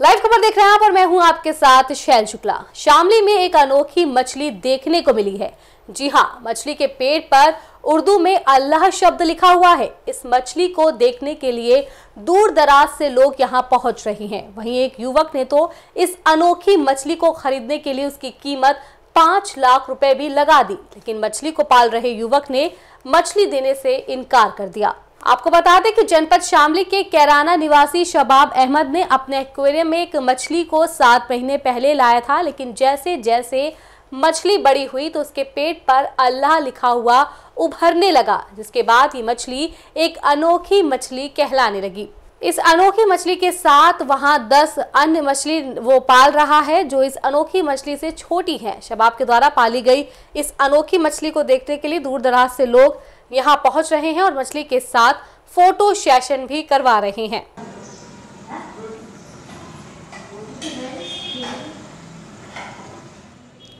Live खबर देख रहे हैं आप और मैं हूँ आपके साथ शैल शुक्ला। शामली में एक अनोखी मछली देखने को मिली है। जी हाँ मछली के पेट पर उर्दू में अल्लाह शब्द लिखा हुआ है। इस मछली को देखने के लिए दूर दराज से लोग यहाँ पहुँच रहे हैं। वहीं एक युवक ने तो इस अनोखी मछली को खरीदने के लिए उसकी कीमत पाँच लाख रुपए भी लगा दी। लेकिन मछली को पाल रहे युवक ने मछली देने से इनकार कर दिया। आपको बता दें कि जनपद शामली के कैराना निवासी शबाब अहमद ने अपने एक्वेरियम में एक मछली को सात महीने पहले लाया था, लेकिन जैसे जैसे मछली बड़ी हुई तो उसके पेट पर अल्लाह लिखा हुआ उभरने लगा, जिसके बाद ये मछली एक अनोखी मछली कहलाने लगी। इस अनोखी मछली के साथ वहाँ दस अन्य मछली वो पाल रहा है, जो इस अनोखी मछली से छोटी है। शबाब के द्वारा पाली गई इस अनोखी मछली को देखने के लिए दूर दराज से लोग यहाँ पहुँच रहे हैं और मछली के साथ फ़ोटो सेशन भी करवा रहे हैं।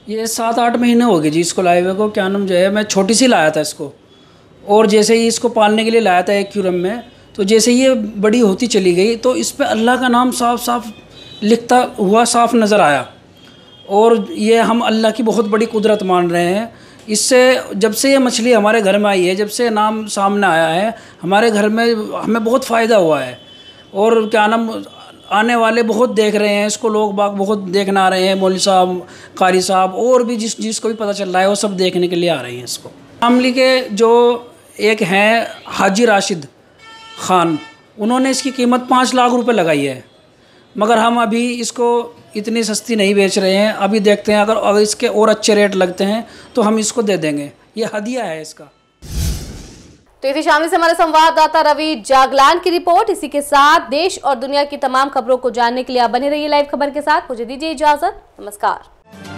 ये सात आठ महीने हो गए जी इसको लाए हुए को, क्या नाम जो है, मैं छोटी सी लाया था इसको। और जैसे ही इसको पालने के लिए लाया था एक क्यूरम में तो जैसे ये बड़ी होती चली गई तो इस पर अल्लाह का नाम साफ़ साफ़ लिखता हुआ साफ़ नज़र आया। और ये हम अल्लाह की बहुत बड़ी कुदरत मान रहे हैं। इससे जब से ये मछली हमारे घर में आई है, जब से नाम सामने आया है, हमारे घर में हमें बहुत फ़ायदा हुआ है। और क्या नाम, आने वाले बहुत देख रहे हैं, इसको लोग बाग बहुत देखने आ रहे हैं, मौली साहब, कारी साहब, और भी जिस, जिसको भी पता चल रहा है, वो सब देखने के लिए आ रहे हैं इसको। शामली के जो एक हैं, हाजी राशिद ख़ान, उन्होंने इसकी कीमत पाँच लाख रुपए लगाई है। मगर हम अभी इसको इतनी सस्ती नहीं बेच रहे हैं, अभी देखते हैं, अगर अगर इसके और अच्छे रेट लगते हैं तो हम इसको दे देंगे। ये हदिया है इसका। तो इसी शामिल से हमारे संवाददाता रवि जागलान की रिपोर्ट। इसी के साथ देश और दुनिया की तमाम खबरों को जानने के लिए आप बने रहिए लाइव खबर के साथ। मुझे दीजिए इजाज़त। नमस्कार।